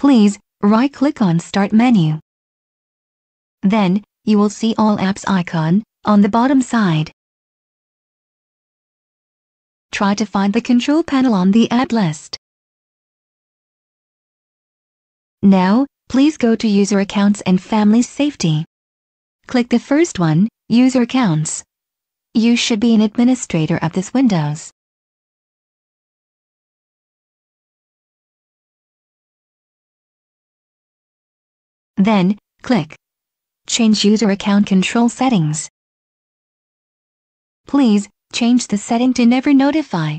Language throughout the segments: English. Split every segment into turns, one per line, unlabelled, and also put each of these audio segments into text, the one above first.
please right-click on Start menu. Then, you will see All Apps icon on the bottom side. Try to find the control panel on the app list. Now, please go to User Accounts and Family Safety. Click the first one, User Accounts. You should be an administrator of this Windows. Then, click Change User Account Control Settings. Please, change the setting to Never Notify.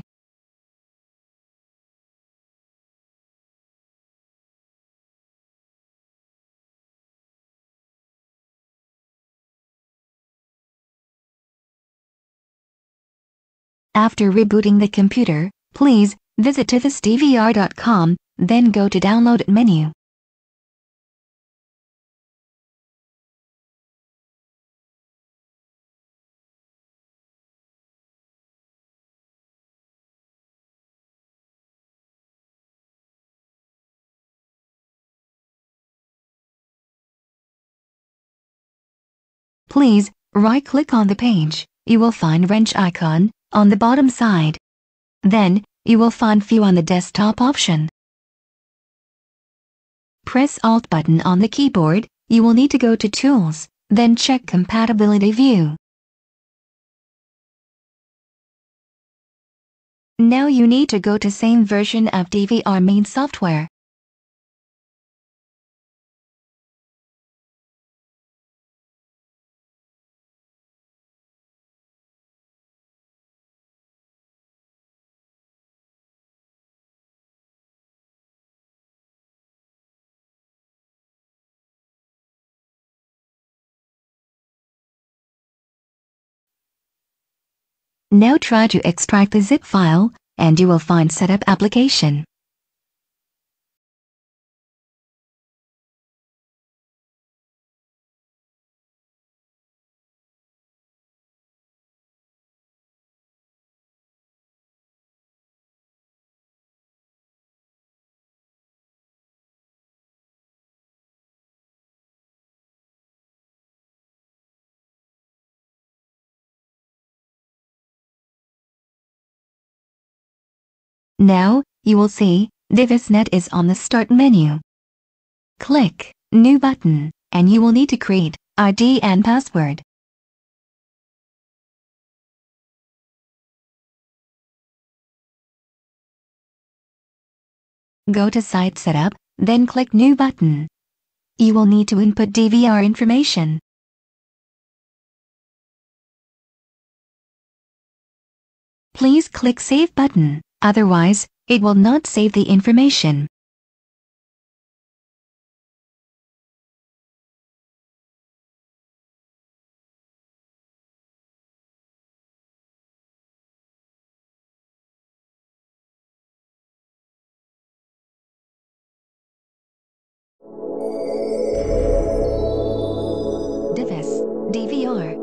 After rebooting the computer, please visit to DiViSdvr.com, then go to Download menu. Please, right-click on the page. You will find wrench icon on the bottom side. Then, you will find View on the desktop option. Press Alt button on the keyboard, you will need to go to Tools, then check Compatibility View. Now you need to go to same version of DVR main software. Now try to extract the zip file, and you will find Setup application. Now, you will see, DiViS-Net is on the Start menu. Click New button, and you will need to create ID and password. Go to Site Setup, then click New button. You will need to input DVR information. Please click Save button. Otherwise, it will not save the information. Divis, DVR.